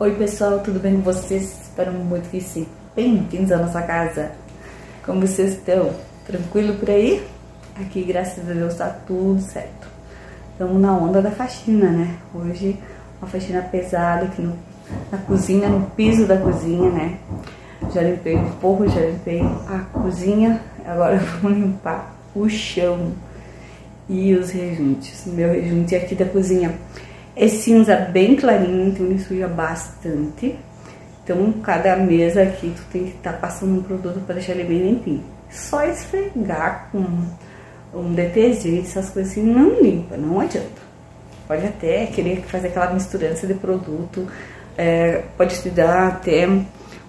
Oi pessoal, tudo bem com vocês? Espero muito que sim. Bem-vindos à nossa casa. Como vocês estão? Tranquilo por aí? Aqui, graças a Deus, tá tudo certo. Estamos na onda da faxina, né? Hoje, uma faxina pesada aqui no, na cozinha, no piso da cozinha, né? Já limpei o forro, já limpei a cozinha. Agora vou limpar o chão e os rejuntes. Meu rejunte aqui da cozinha é cinza bem clarinho, então ele suja bastante. Então, cada mesa aqui, tu tem que estar tá passando um produto para deixar ele bem limpinho. Só esfregar com um detergente, essas coisas assim, não limpa, não adianta. Pode até querer fazer aquela misturança de produto, é, pode te dar até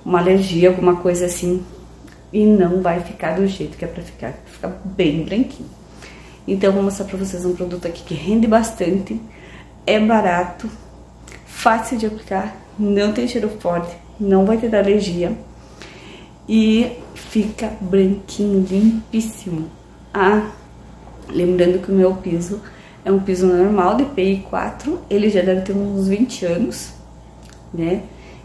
uma alergia, alguma coisa assim, e não vai ficar do jeito que é pra ficar, fica bem branquinho. Então, vou mostrar pra vocês um produto aqui que rende bastante, é barato, fácil de aplicar, não tem cheiro forte, não vai ter alergia e fica branquinho, limpíssimo. Ah, lembrando que o meu piso é um piso normal de PI 4, ele já deve ter uns 20 anos, né?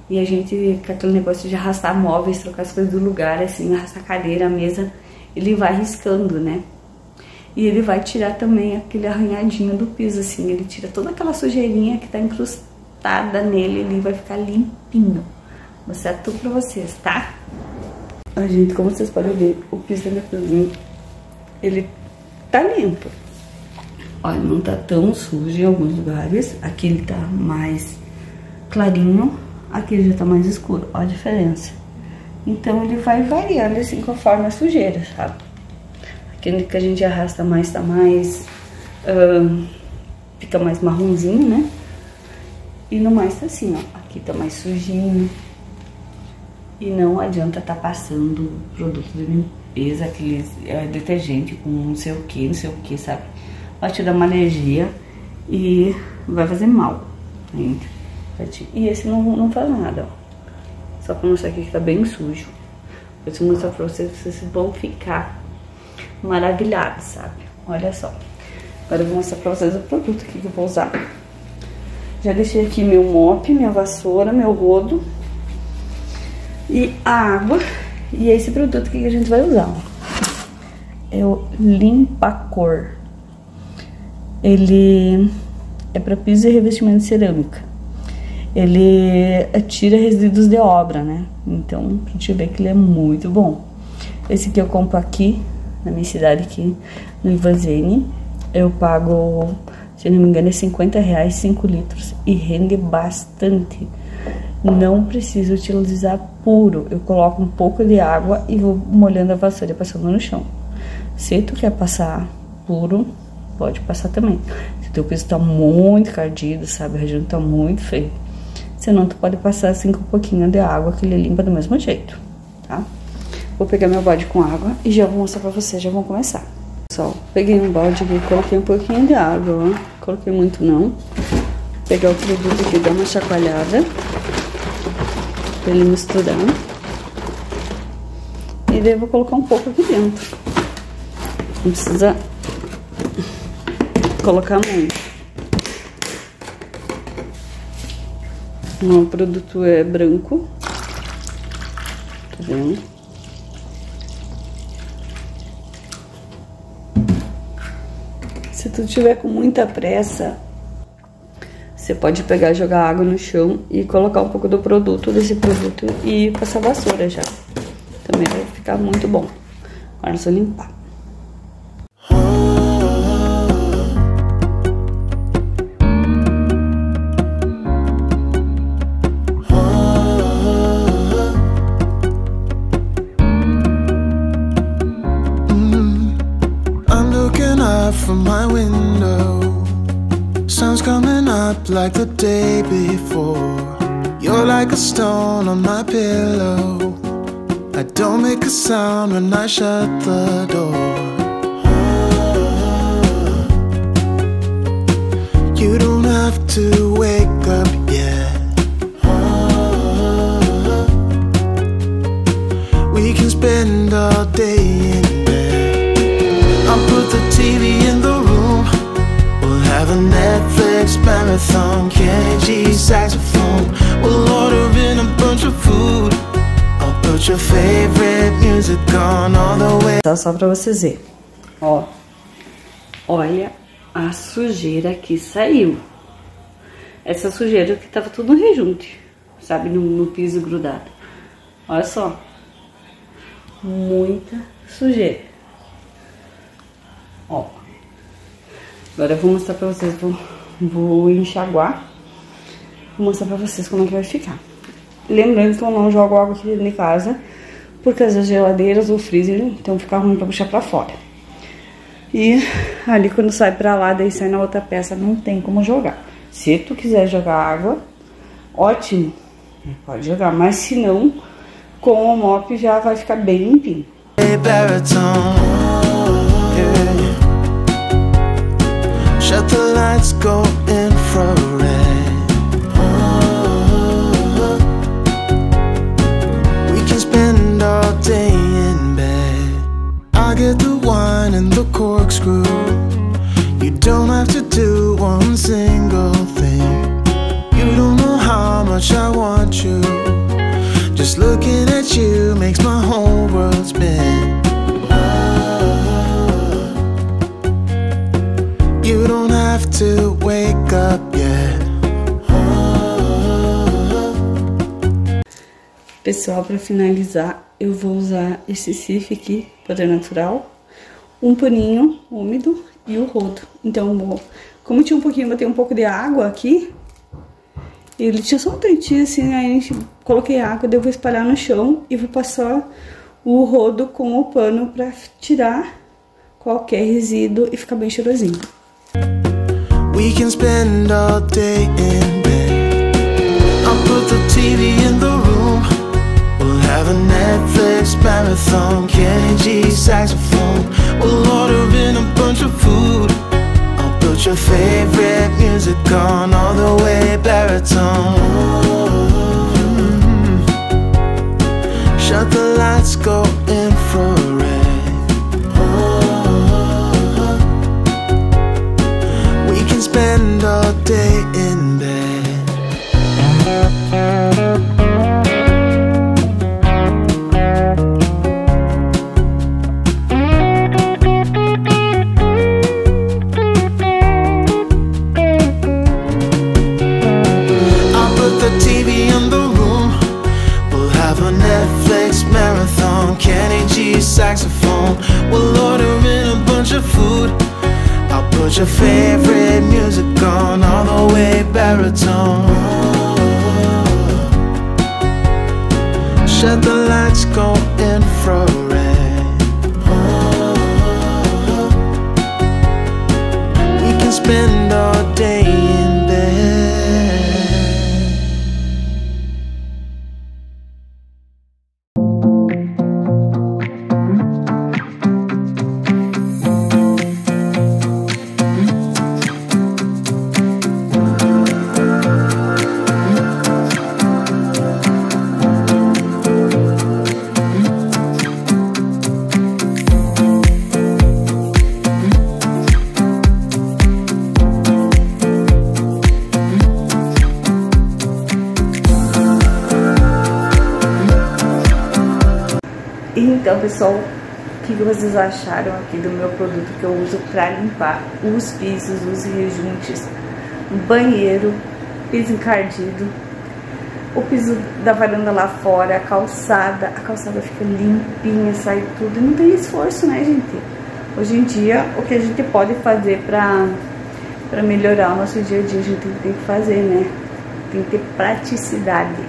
E a gente, com aquele negócio de arrastar móveis, trocar as coisas do lugar, assim, arrastar cadeira, mesa, ele vai riscando, né? E ele vai tirar também aquele arranhadinho do piso, assim, ele tira toda aquela sujeirinha que tá incrustada nele, ele vai ficar limpinho. Vou mostrar tudo pra vocês, tá? A gente, como vocês podem ver, o piso da minha cozinha, ele tá limpo. Olha, não tá tão sujo em alguns lugares. Aqui ele tá mais clarinho, aqui ele já tá mais escuro. Olha a diferença. Então ele vai variando assim conforme a sujeira, sabe? Aquele que a gente arrasta mais tá mais. Uh, fica mais marronzinho, né? E no mais tá assim, ó. Aqui tá mais sujinho. E não adianta tá passando produto de limpeza, aqueles é, detergente com não sei o que, não sei o que, sabe? Vai te dar uma alergia e vai fazer mal. E esse não, não faz nada, ó. Só pra mostrar aqui que tá bem sujo. Vou mostrar pra vocês, vocês vão ficar maravilhados, sabe? Olha só. Agora eu vou mostrar pra vocês o produto que eu vou usar. Já deixei aqui meu mop, minha vassoura, meu rodo e a água. E esse produto que a gente vai usar, ó. É o Limpa Cor. Ele é para piso e revestimento de cerâmica. Ele tira resíduos de obra, né? Então, pra gente ver que ele é muito bom. Esse aqui eu compro aqui na minha cidade aqui no Ivazene. Eu pago, se não me engano, é 50 reais 5 litros e rende bastante. Não preciso utilizar puro, eu coloco um pouco de água e vou molhando a vassoura passando no chão. Se tu quer passar puro, pode passar também. Se teu piso tá muito cardido, sabe, a região tá muito feia, senão tu pode passar assim com um pouquinho de água que ele limpa do mesmo jeito, tá? Vou pegar meu balde com água e já vou mostrar pra vocês, já vamos começar. Pessoal, peguei um balde aqui, coloquei um pouquinho de água, ó. Coloquei muito não. Vou pegar o produto aqui, dar uma chacoalhada. Pra ele misturar. E daí eu vou colocar um pouco aqui dentro. Não precisa colocar muito. O produto é branco. Tá vendo? Se tu tiver com muita pressa, você pode pegar, jogar água no chão e colocar um pouco do produto, desse produto e passar vassoura já. Também vai ficar muito bom. Agora é só limpar. Like the day before. You're like a stone on my pillow. I don't make a sound when I shut the door. You don't have to wake up yet. We can spend all day We'll have a Netflix marathon, Kenny G saxophone. We'll put your favorite music on all the way. Só, só pra vocês verem. Ó. Olha a sujeira que saiu. Essa sujeira que tava tudo no rejunte, sabe? No, no piso grudado. Olha só. Muita sujeira. Ó. Agora eu vou mostrar pra vocês. Vou, vou enxaguar. Vou mostrar pra vocês como é que vai ficar. Lembrando que eu não jogo água aqui dentro de casa, por causa das geladeiras ou freezer, então fica ruim pra puxar pra fora. E ali quando sai pra lá, daí sai na outra peça, não tem como jogar. Se tu quiser jogar água, ótimo, pode jogar, mas se não, com o mop já vai ficar bem limpinho. Just looking at you makes my whole world spin. You don't have to wake up yet. Pessoal, para finalizar, eu vou usar esse sif aqui, poder natural, um paninho úmido e o rodo. Então, vou- como tinha um pouquinho, botei um pouco de água aqui, ele tinha só um tantinho assim, aí coloquei água, daí eu vou espalhar no chão e vou passar o rodo com o pano para tirar qualquer resíduo e ficar bem cheirosinho. We can spend all day in bed. I'll put the TV in the room. We'll have a Netflix marathon. Kenny G saxophone. We'll order in a bunch of food. I'll put your favorite music on all the way baritone. Shut the lights, go infrared. Your favorite music on all the way baritone. Pessoal, o que vocês acharam aqui do meu produto que eu uso para limpar os pisos, os rejuntes, banheiro, piso encardido, o piso da varanda lá fora, a calçada, a calçada fica limpinha, sai tudo, não tem esforço, né, gente? Hoje em dia, o que a gente pode fazer para para melhorar o nosso dia a dia, a gente tem que fazer, né? Tem que ter praticidade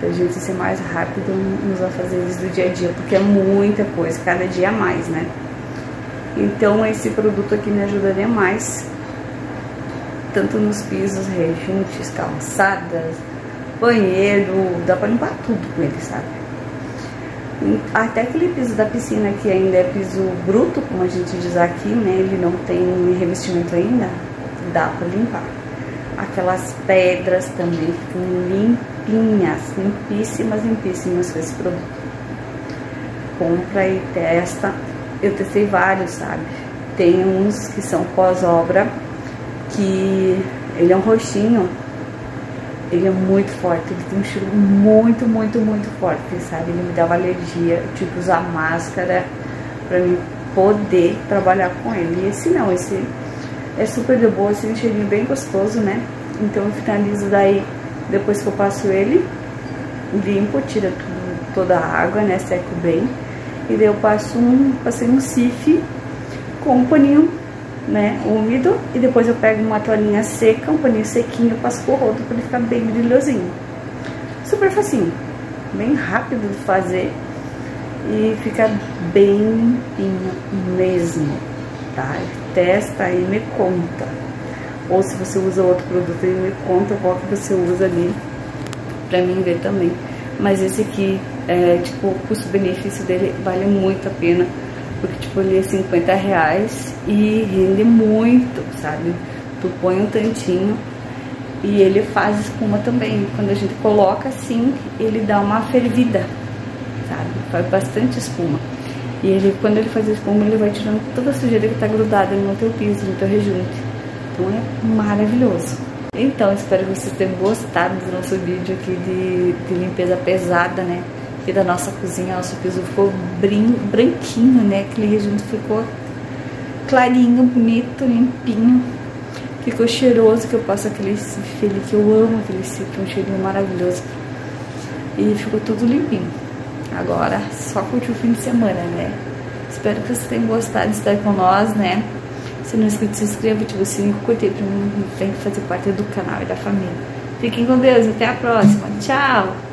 pra gente ser mais rápido nos afazeres do dia a dia, porque é muita coisa, cada dia mais, né? Então esse produto aqui me ajudaria mais, tanto nos pisos, rejuntes, calçadas, banheiro, dá pra limpar tudo com ele, sabe? Até aquele piso da piscina que ainda é piso bruto, como a gente diz aqui, né? Ele não tem revestimento ainda, dá pra limpar. Aquelas pedras também ficam limpinhas, limpíssimas, limpíssimas com esse produto. Compra e testa. Eu testei vários, sabe? Tem uns que são pós-obra, que ele é um roxinho. ele é muito forte, ele tem um cheiro muito, muito, muito forte, sabe? Ele me dava alergia, eu tive que usar máscara pra mim poder trabalhar com ele. E esse não, esse é super de boa, assim, um cheirinho bem gostoso, né? Então eu finalizo daí, depois que eu passo ele, limpo, tira tudo, toda a água, né? Seco bem. E daí eu passo um, passei um sif com um paninho né, úmido e depois eu pego uma toalhinha seca, um paninho sequinho, passo por rodo para ele ficar bem brilhosinho. Super facinho, bem rápido de fazer e fica bem limpinho mesmo, tá? Testa aí me conta. Ou se você usa outro produto aí, me conta qual que você usa ali pra mim ver também. Mas esse aqui, é, tipo, o custo-benefício dele vale muito a pena porque, tipo, ele é 50 reais e rende muito, sabe? Tu põe um tantinho e ele faz espuma também. Quando a gente coloca assim, ele dá uma fervida, sabe? Faz bastante espuma. E ele, quando ele faz espuma, ele vai tirando toda a sujeira que tá grudada no teu piso, no teu rejunte. É maravilhoso. Então, espero que vocês tenham gostado do nosso vídeo aqui de, de limpeza pesada, né? aqui da nossa cozinha, nosso piso ficou branquinho, né? Aquele rejunto ficou clarinho, bonito, limpinho. Ficou cheiroso, que eu passo aquele ali, que eu amo aquele cif, é um cheirinho maravilhoso. E ficou tudo limpinho. Agora, só curtir o fim de semana, né? Espero que vocês tenham gostado de estar com nós, né? Se não é inscrito, se inscreva, ativa o sininho, curtir pra mim, fazer parte do canal e da família. Fiquem com Deus, até a próxima. Tchau!